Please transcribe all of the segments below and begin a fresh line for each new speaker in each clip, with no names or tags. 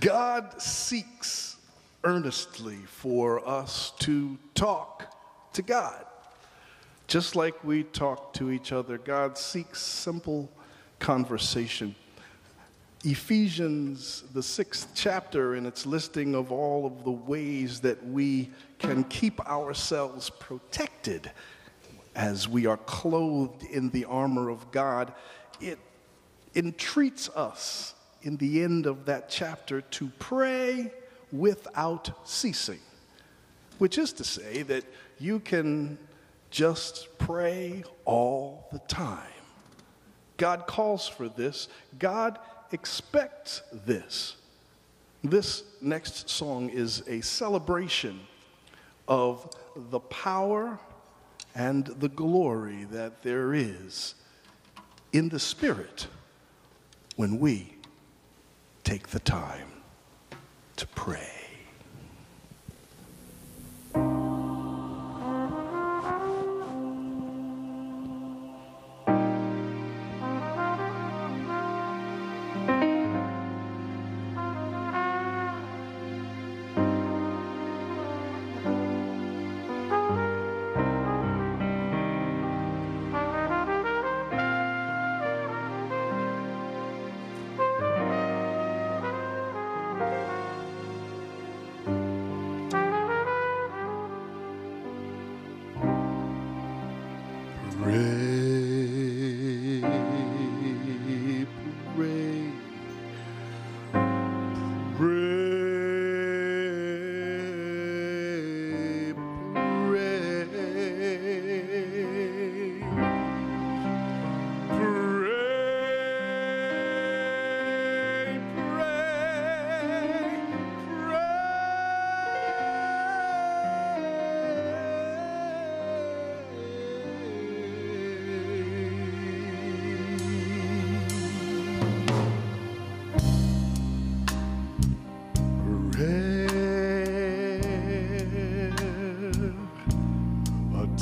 God seeks earnestly for us to talk to God. Just like we talk to each other, God seeks simple conversation. Ephesians, the sixth chapter, in its listing of all of the ways that we can keep ourselves protected as we are clothed in the armor of God, it entreats us in the end of that chapter to pray without ceasing, which is to say that you can just pray all the time. God calls for this, God expects this. This next song is a celebration of the power and the glory that there is in the Spirit when we take the time to pray.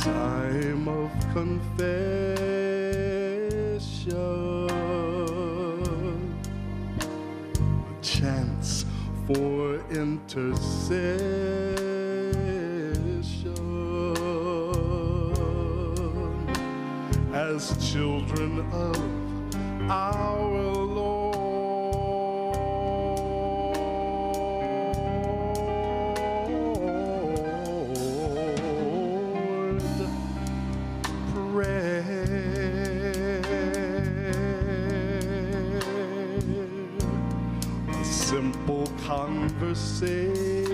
time of confession, a chance for intercession as children of our Lord. simple conversation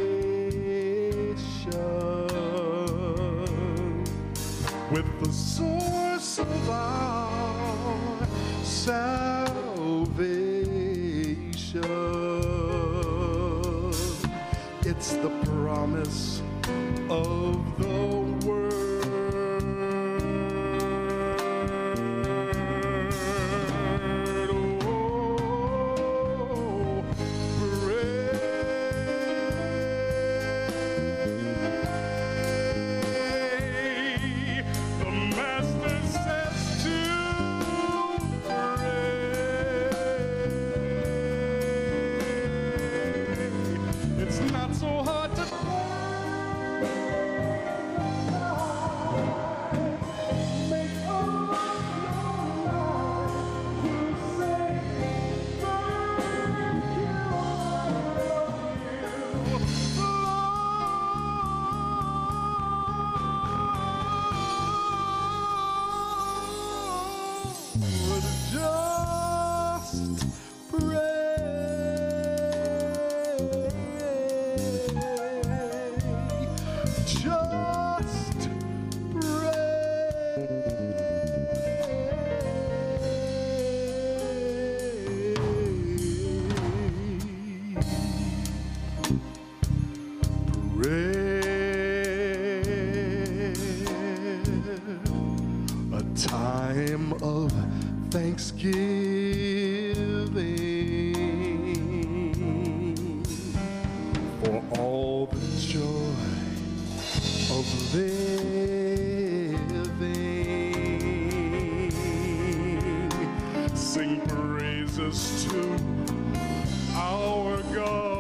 with the source of our salvation. It's the promise of the just living. Sing praises to our God.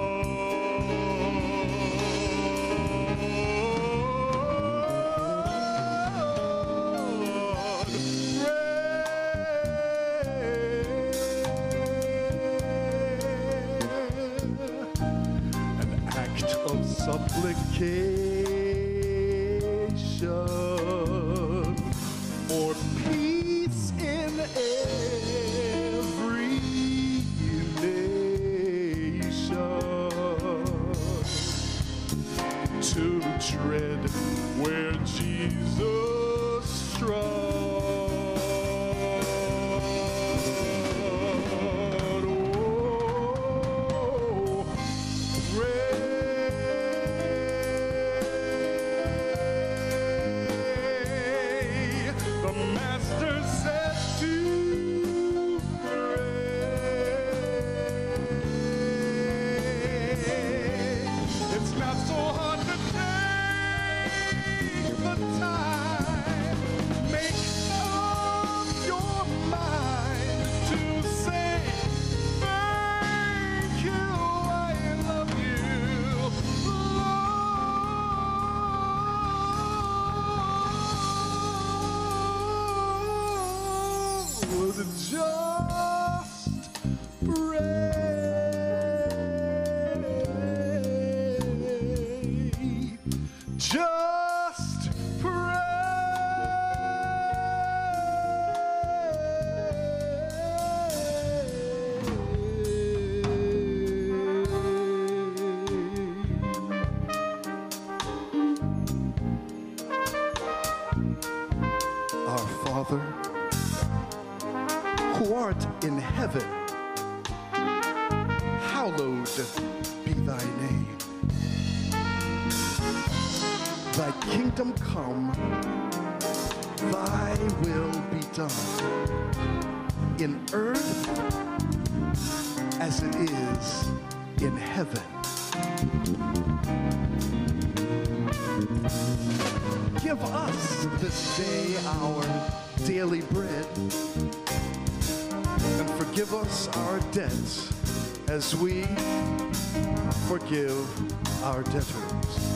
supplication show. Just pray. Our Father, who art in heaven, hallowed be thy name. Thy kingdom come, thy will be done in earth as it is in heaven. Give us this day our daily bread and forgive us our debts as we forgive our debtors.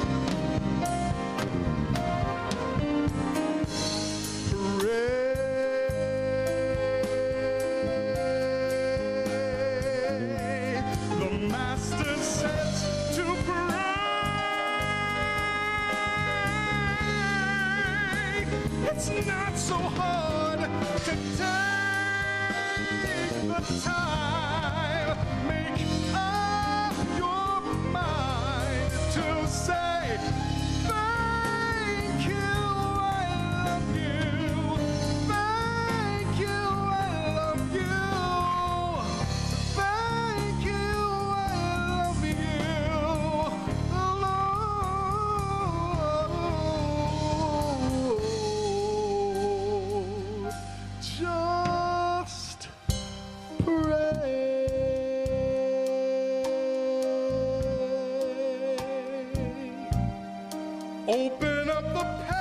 It's not so hard to take the time. the past.